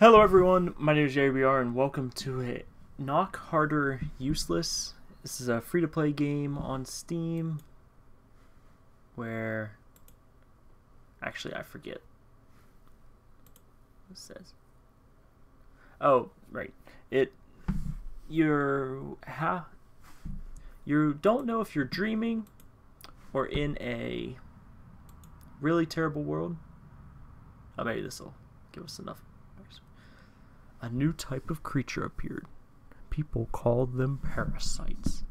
Hello everyone, my name is JBR and welcome to a Knock Harder Useless. This is a free-to-play game on Steam where actually I forget what it says. Oh, right. It you're ha you don't know if you're dreaming or in a really terrible world. Oh, maybe this will give us enough a new type of creature appeared. People called them parasites.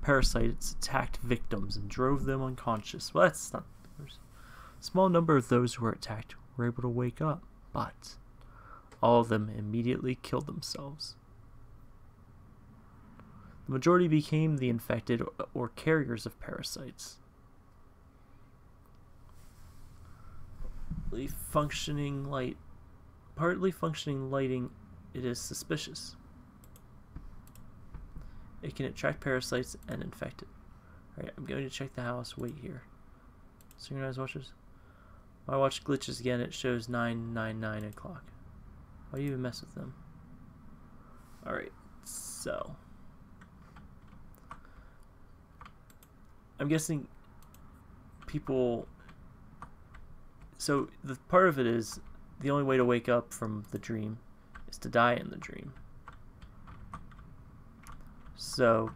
Parasites attacked victims and drove them unconscious. Well, that's not. A small number of those who were attacked were able to wake up, but all of them immediately killed themselves. The majority became the infected or carriers of parasites. Functioning light, partly functioning lighting it is suspicious. It can attract parasites and infect it. Alright, I'm going to check the house. Wait here. Synchronized watches. My watch glitches again. It shows 999 o'clock. Why do you even mess with them? Alright, so. I'm guessing people. So, the part of it is the only way to wake up from the dream is to die in the dream. So,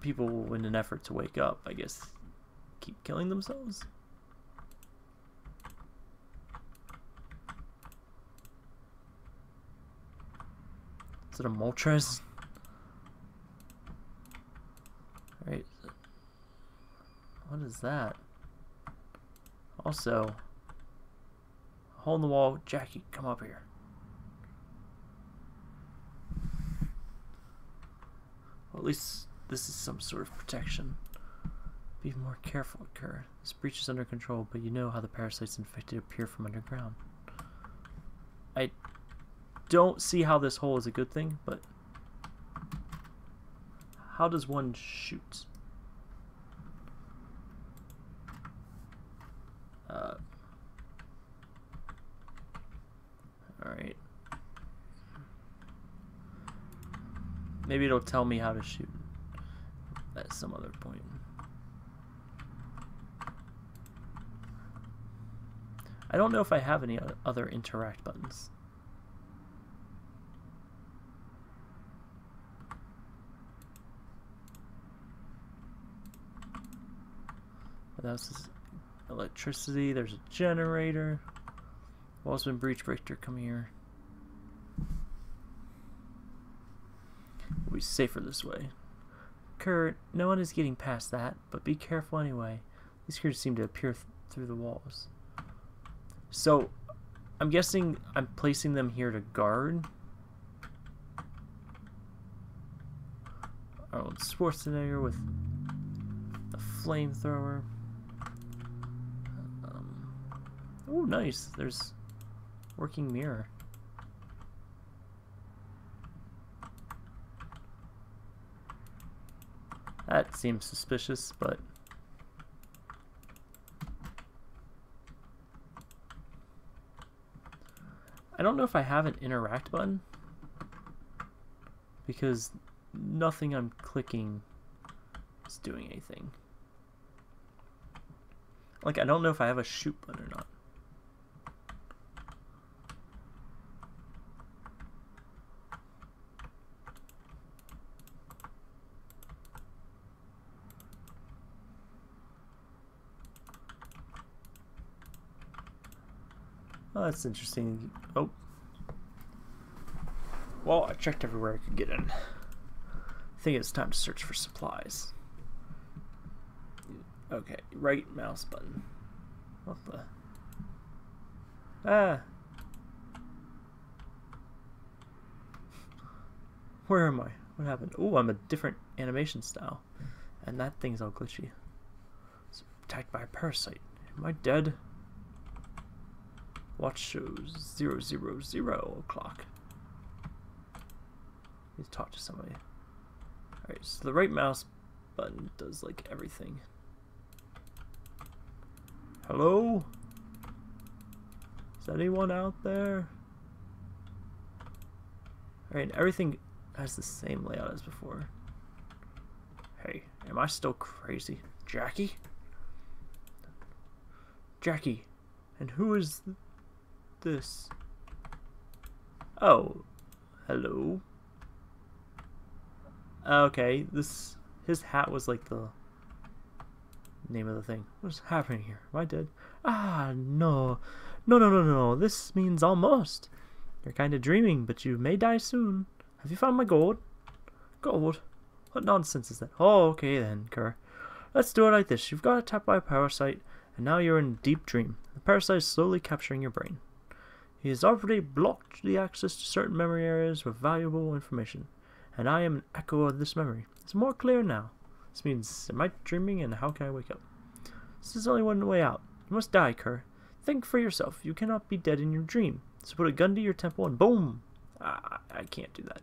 people, in an effort to wake up, I guess, keep killing themselves? Is it a Moltres? Right. What is that? Also, hole in the wall. Jackie, come up here. At least this is some sort of protection. Be more careful, Kerr. This breach is under control, but you know how the parasites infected appear from underground. I don't see how this hole is a good thing, but how does one shoot? Uh, Alright. Maybe it'll tell me how to shoot at some other point. I don't know if I have any other interact buttons. Is electricity? There's a generator. Wall's been breach breaker, come here. Safer this way. Kurt, no one is getting past that, but be careful anyway. These creatures seem to appear th through the walls. So, I'm guessing I'm placing them here to guard. Arnold Schwarzenegger with a flamethrower. Um, oh, nice. There's working mirror. That seems suspicious, but... I don't know if I have an interact button. Because nothing I'm clicking is doing anything. Like, I don't know if I have a shoot button or not. That's interesting. Oh. Well, I checked everywhere I could get in. I think it's time to search for supplies. Okay, right mouse button. What the? Ah! Where am I? What happened? Oh, I'm a different animation style. And that thing's all glitchy. It's attacked by a parasite. Am I dead? Watch shows zero zero zero o'clock. Need to talk to somebody. Alright, so the right mouse button does like everything. Hello? Is anyone out there? Alright, everything has the same layout as before. Hey, am I still crazy? Jackie? Jackie, and who is this? Oh, hello. Okay, this his hat was like the name of the thing. What's happening here? Am I dead? Ah, no. No, no, no, no. This means almost. You're kind of dreaming, but you may die soon. Have you found my gold? Gold? What nonsense is that? Oh, okay then, Kerr. Let's do it like this. You've got attacked by a parasite, and now you're in deep dream. The parasite is slowly capturing your brain. He has already blocked the access to certain memory areas with valuable information, and I am an echo of this memory. It's more clear now. This means, am I dreaming, and how can I wake up? This is only one way out. You must die, Kerr. Think for yourself. You cannot be dead in your dream. So put a gun to your temple and boom! I, I can't do that.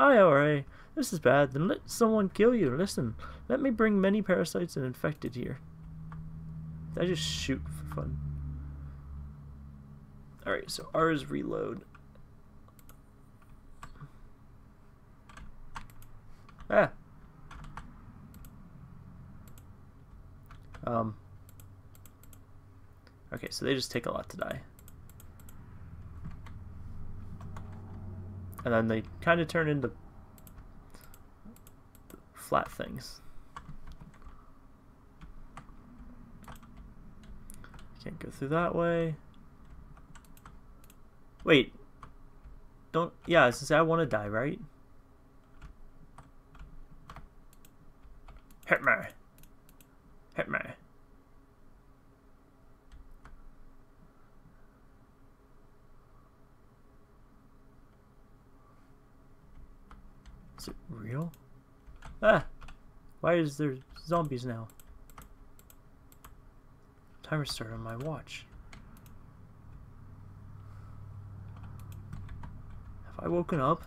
Alright. This is bad. Then let someone kill you. Listen, let me bring many parasites and infected here. I just shoot for fun. Alright, so R is reload. Ah. Um. Okay, so they just take a lot to die. And then they kind of turn into flat things. Can't go through that way. Wait. Don't... Yeah, since I want to die, right? Hit me. Hit me. Is it real? Ah! Why is there zombies now? Timer started on my watch. I woken up?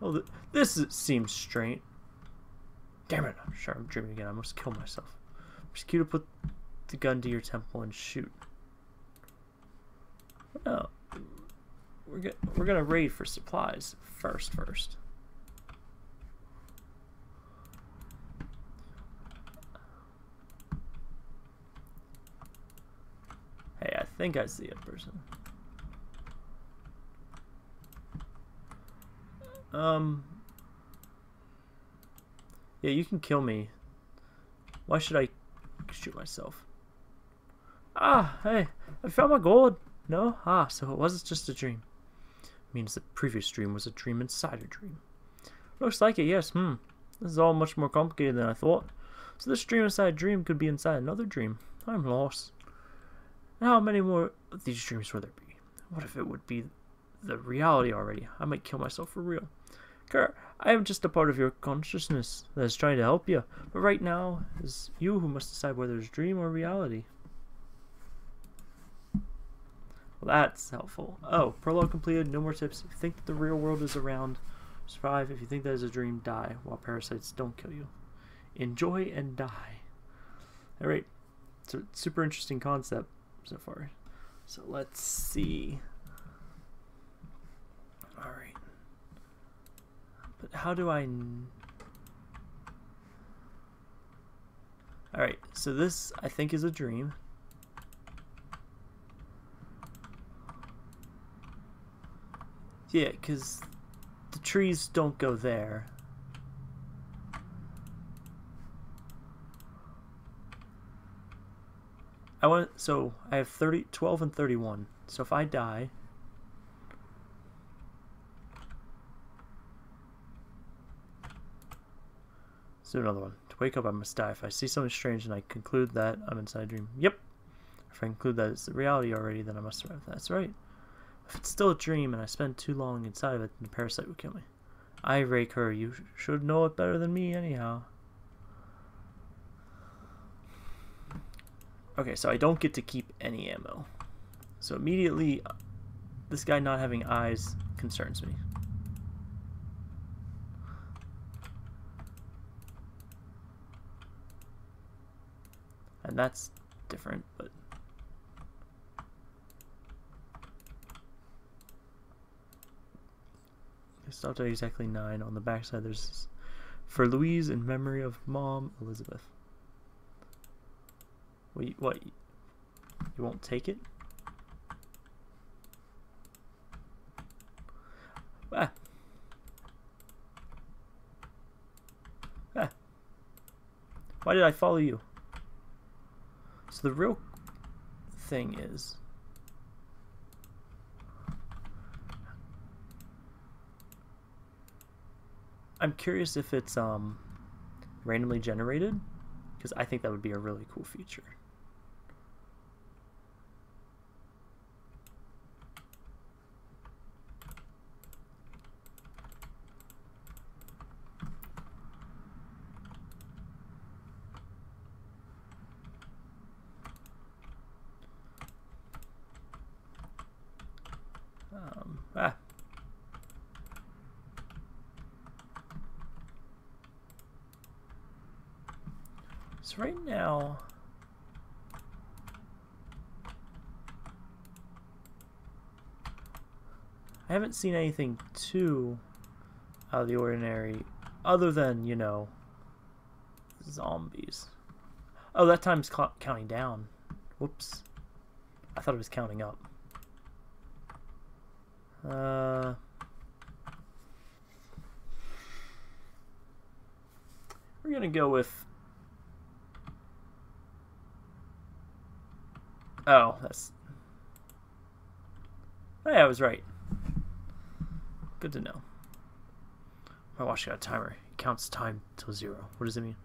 Oh, th this is, seems strange. Damn it, I'm sure I'm dreaming again. I must kill myself. To put the gun to your temple and shoot. No. We're, we're gonna raid for supplies first first. Hey, I think I see a person. Um. Yeah, you can kill me. Why should I shoot myself? Ah, hey, I found my gold. No? Ah, so it wasn't just a dream. Means the previous dream was a dream inside a dream. Looks like it, yes. Hmm. This is all much more complicated than I thought. So this dream inside a dream could be inside another dream. I'm lost. And How many more of these dreams will there be? What if it would be the reality already? I might kill myself for real. Kerr, I am just a part of your consciousness that is trying to help you. But right now, it's you who must decide whether it's dream or reality. Well, that's helpful. Oh, prologue completed. No more tips. Think that the real world is around, survive. If you think that is a dream, die while parasites don't kill you. Enjoy and die. Alright. It's a super interesting concept so far. So let's see. Alright. But how do I... Alright, so this I think is a dream. Yeah, because the trees don't go there. I want so I have 30 12 and 31. So if I die Let's do another one. To wake up I must die. If I see something strange and I conclude that I'm inside a dream. Yep. If I conclude that it's reality already, then I must survive. That's right. If it's still a dream and I spend too long inside of it, then the parasite will kill me. I, rake her. you should know it better than me anyhow. Okay, so I don't get to keep any ammo. So immediately, uh, this guy not having eyes concerns me. And that's different, but... I stopped at exactly nine. On the backside, there's for Louise in memory of Mom Elizabeth. Wait, what? You won't take it? Ah. Ah. Why did I follow you? So the real thing is I'm curious if it's um randomly generated because I think that would be a really cool feature. Um, ah. So right now, I haven't seen anything too out of the ordinary other than, you know, zombies. Oh, that time's counting down. Whoops. I thought it was counting up. Uh, we're going to go with... Oh, that's... Oh, yeah, I was right. Good to know. My watch got a timer. It counts time till zero. What does it mean?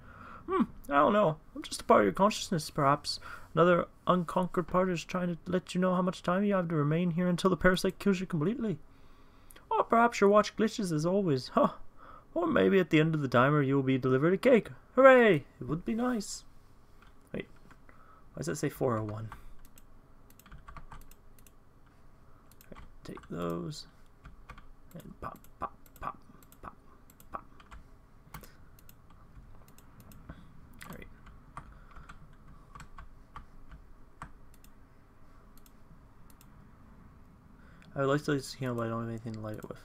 Hmm, I don't know. I'm just a part of your consciousness, perhaps. Another unconquered part is trying to let you know how much time you have to remain here until the parasite kills you completely. Or perhaps your watch glitches as always. Huh. Or maybe at the end of the timer you will be delivered a cake. Hooray! It would be nice. Wait. Why does that say 401? Right, take those. And pop, pop. Pop, pop, pop. All right. I would like to light this candle, but I don't have anything to light it with.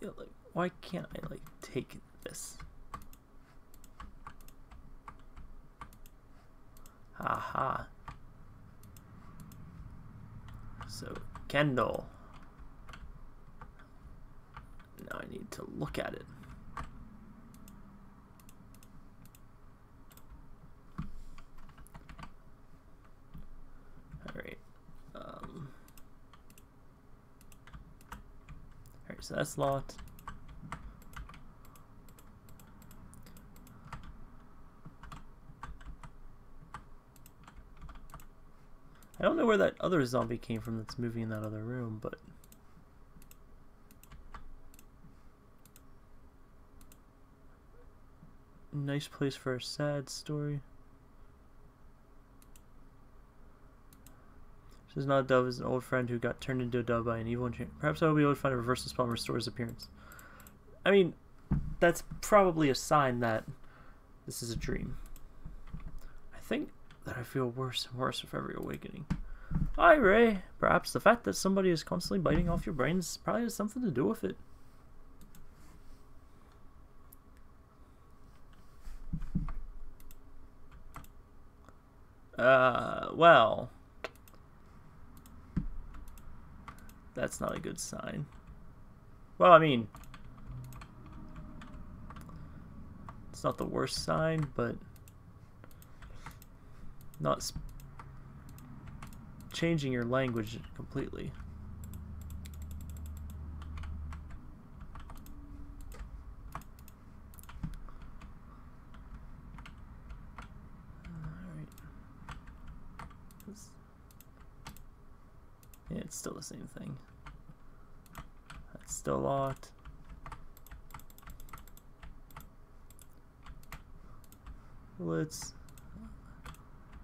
Yeah, like, why can't I, like, take this? Aha. So, Kendall. Now I need to look at it. All right. Um. All right. so that's locked. I don't know where that other zombie came from that's moving in that other room, but... Nice place for a sad story. This is not a dove, is an old friend who got turned into a dove by an evil enchantment. Perhaps I will be able to find a reverse spell and restore his appearance. I mean, that's probably a sign that this is a dream. I think that I feel worse and worse with every awakening. Hi, Ray. Perhaps the fact that somebody is constantly biting off your brains probably has something to do with it. Uh, well... That's not a good sign. Well, I mean, it's not the worst sign, but not changing your language completely. it's still the same thing. That's still locked. Let's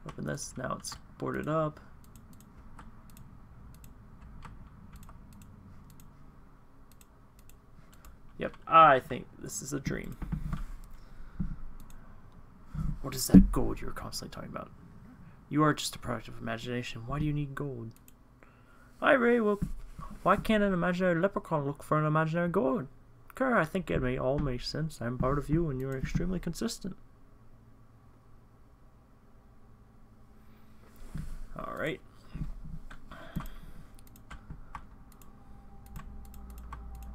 open this. Now it's boarded up. Yep, I think this is a dream. What is that gold you're constantly talking about? You are just a product of imagination. Why do you need gold? Hi, Ray. Well, why can't an imaginary leprechaun look for an imaginary gold? Kerr, I think it may all make sense. I'm part of you, and you're extremely consistent. All right.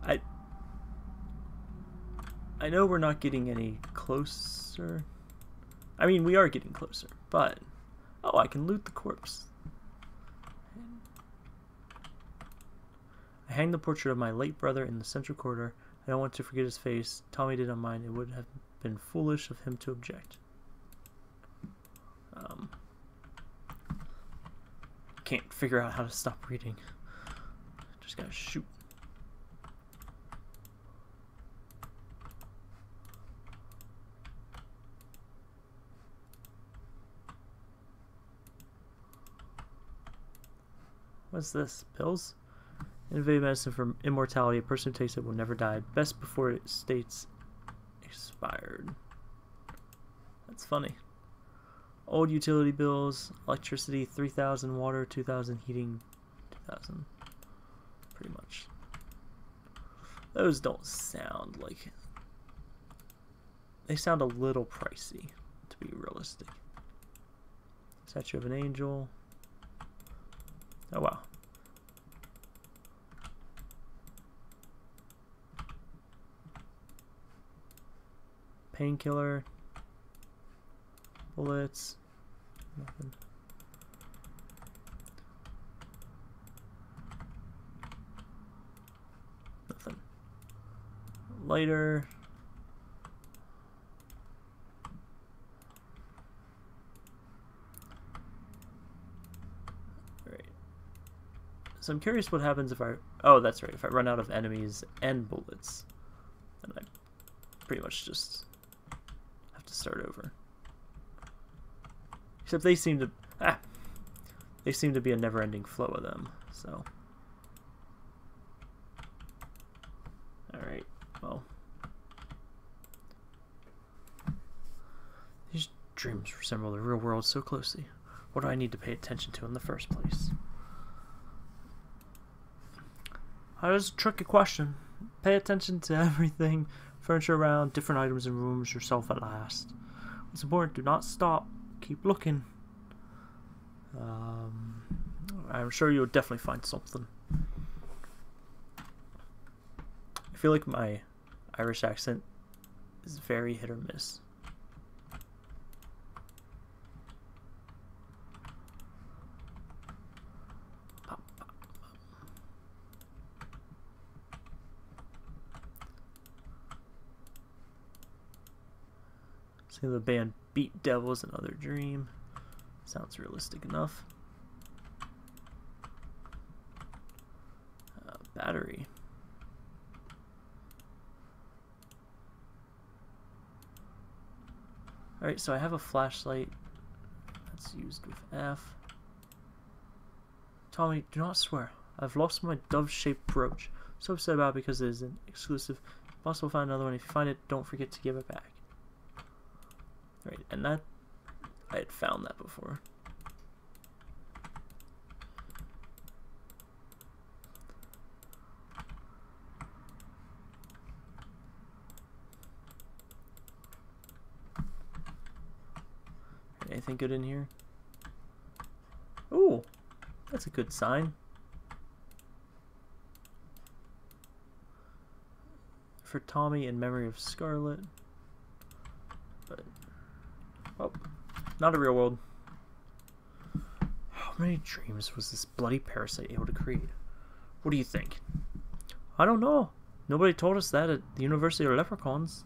I I know we're not getting any closer. I mean, we are getting closer, but oh, I can loot the corpse. I hang the portrait of my late brother in the central corridor. I don't want to forget his face. Tommy didn't mind. It would have been foolish of him to object. Um, can't figure out how to stop reading. Just gotta shoot. What's this? Pills? Innovative medicine for immortality. A person who takes it will never die. Best before it states expired. That's funny. Old utility bills, electricity 3000, water 2000, heating 2000. Pretty much. Those don't sound like. They sound a little pricey, to be realistic. Statue of an angel. Oh wow. Painkiller. Bullets. Nothing. Nothing. Lighter. So I'm curious what happens if I... Oh, that's right. If I run out of enemies and bullets, then I pretty much just have to start over. Except they seem to... Ah! They seem to be a never-ending flow of them, so... Alright, well... These dreams resemble the real world so closely. What do I need to pay attention to in the first place? That is a tricky question. Pay attention to everything, furniture around, different items in rooms, yourself at last. It's important, do not stop. Keep looking. Um, I'm sure you'll definitely find something. I feel like my Irish accent is very hit or miss. The band Beat Devils Another Dream. Sounds realistic enough. Uh, battery. Alright, so I have a flashlight that's used with F. Tommy, do not swear. I've lost my dove-shaped brooch. So upset about because it is an exclusive. Possible find another one. If you find it, don't forget to give it back. Right, and that, I had found that before. Anything good in here? Ooh, that's a good sign. For Tommy in memory of Scarlet. But Oh, not a real world. How many dreams was this bloody parasite able to create? What do you think? I don't know. Nobody told us that at the University of Leprechauns.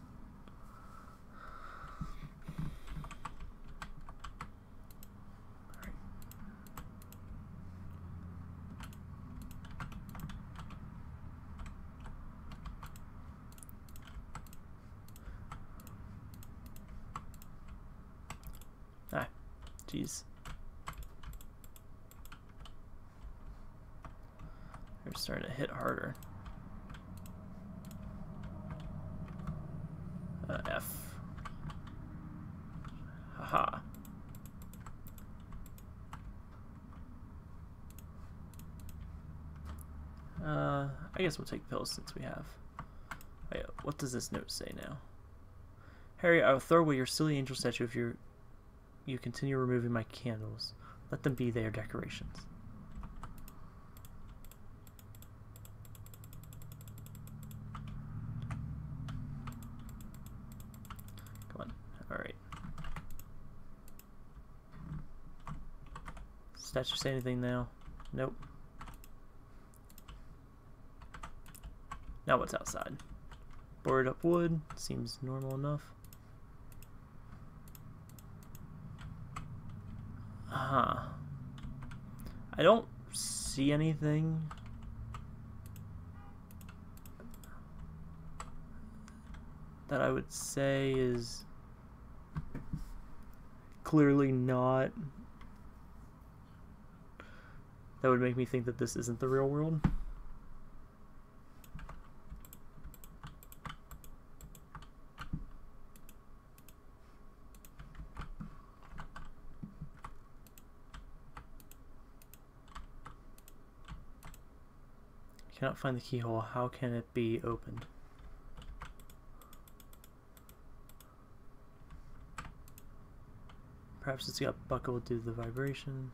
Jeez. They're starting to hit harder. Uh, F. Haha. Uh, I guess we'll take pills since we have. Oh, Wait, what does this note say now? Harry, I will throw away your silly angel statue if you you continue removing my candles. Let them be their decorations. Come on. Alright. Statue say anything now? Nope. Now what's outside? Boarded up wood. Seems normal enough. Huh. I don't see anything. That I would say is clearly not. That would make me think that this isn't the real world. Cannot find the keyhole. How can it be opened? Perhaps it's got buckled due to the vibration.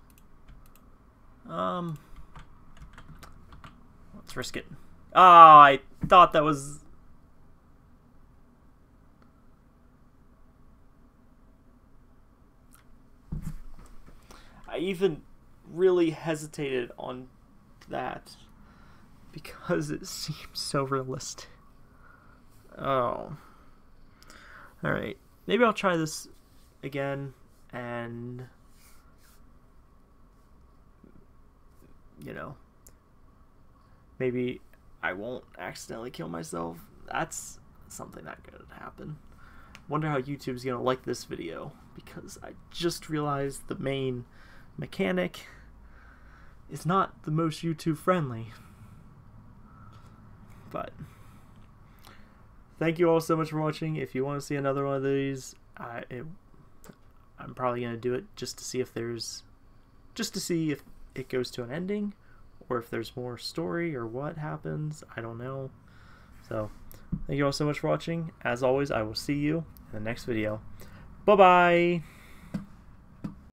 Um, let's risk it. Oh, I thought that was... I even really hesitated on that because it seems so realistic. Oh. Alright. Maybe I'll try this again and you know maybe I won't accidentally kill myself. That's something that could happen. Wonder how YouTube's gonna like this video because I just realized the main mechanic is not the most YouTube friendly. But thank you all so much for watching. If you want to see another one of these, I it, I'm probably gonna do it just to see if there's just to see if it goes to an ending or if there's more story or what happens. I don't know. So thank you all so much for watching. As always, I will see you in the next video. Bye bye.